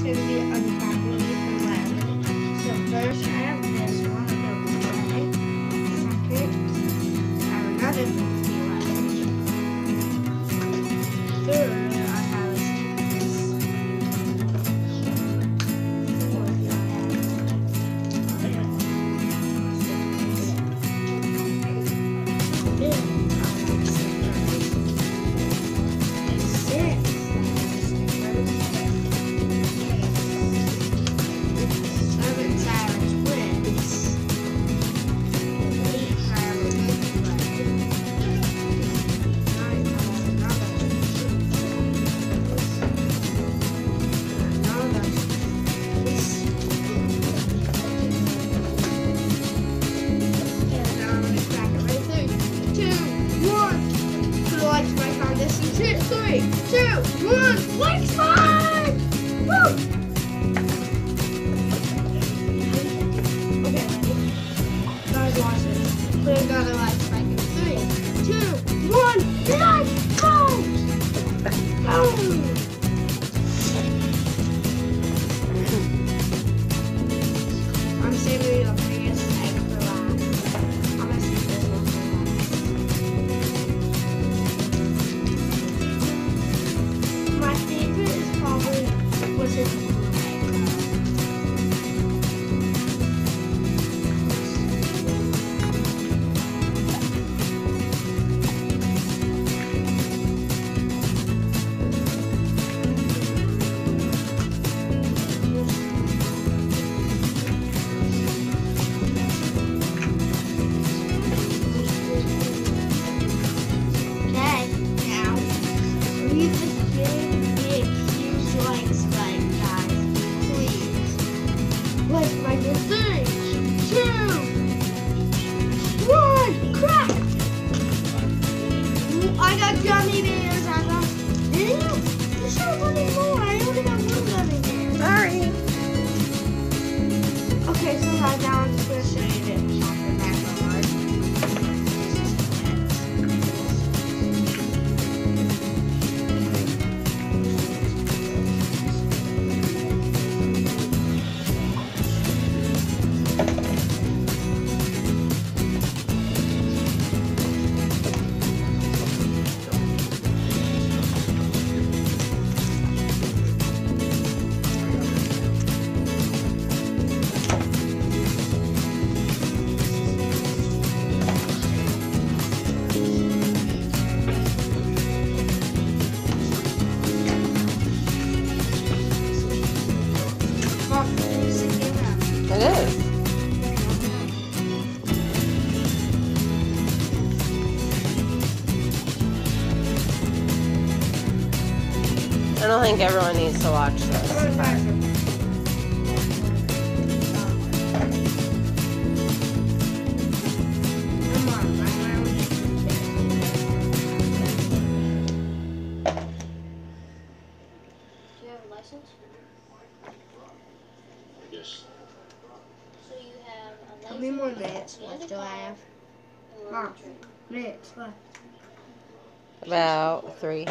is going to be unpacking these 11. So first I have this one, the play. Second, I have another 11. Two, three, two, one. Woo! Okay. Guys, watch this. Put another like Crack! I got gummy bears. I got. Ew, you should have wanted more. I only got one gummy bear. Sorry. Okay, so right now I'm just gonna show It is. I don't think everyone needs to watch this. Do you have a license? Yes. So you have a license. How many more minutes and left a do I have? and a Mom. Minutes left. About three.